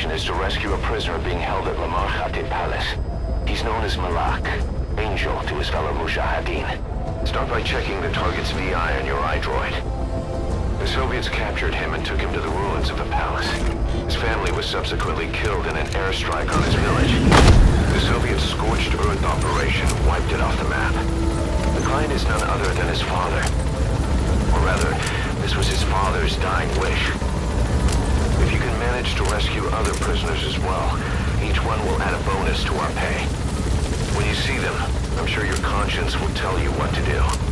to rescue a prisoner being held at Lamar Khaate Palace. He's known as Malak, Angel to his fellow Mujahideen. Start by checking the target's VI on your iDroid. The Soviets captured him and took him to the ruins of the palace. His family was subsequently killed in an airstrike on his village. The Soviet scorched earth operation wiped it off the map. The client is none other than his father. Or rather, this was his father's dying wish. If you can manage to rescue other prisoners as well, each one will add a bonus to our pay. When you see them, I'm sure your conscience will tell you what to do.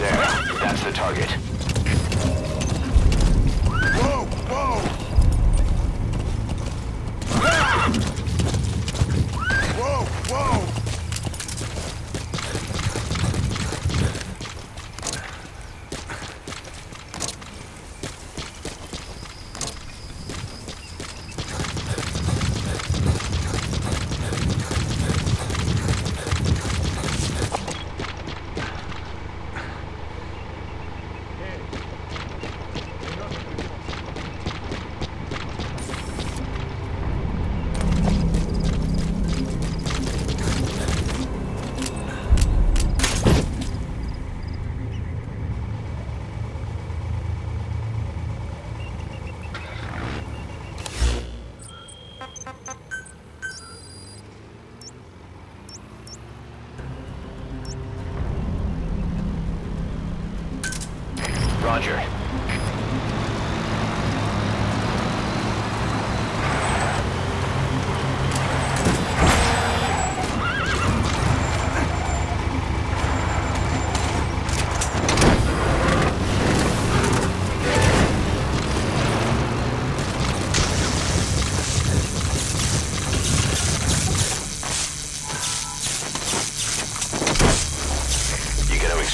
There, that's the target.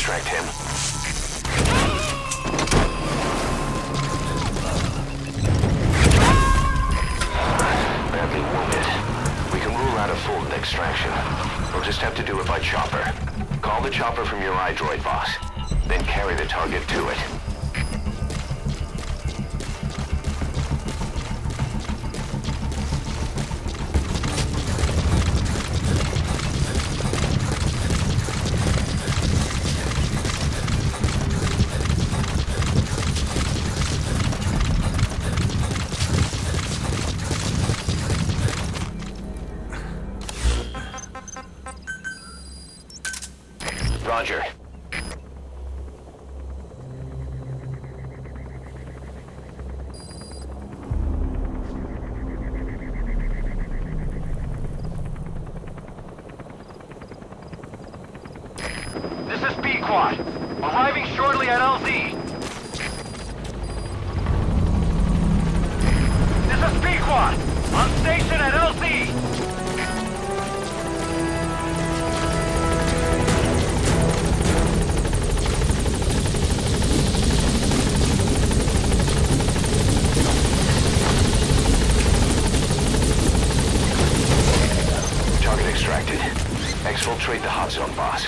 You him? Badly wounded. We can rule out a full extraction. We'll just have to do it by chopper. Call the chopper from your iDroid, boss. Then carry the target to it. Roger. This is Pequod. Arriving shortly at LZ. This is Pequod. On station at LZ. Extracted. Exfiltrate the hot zone, boss.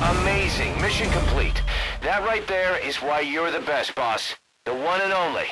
Amazing. Mission complete. That right there is why you're the best, boss. The one and only.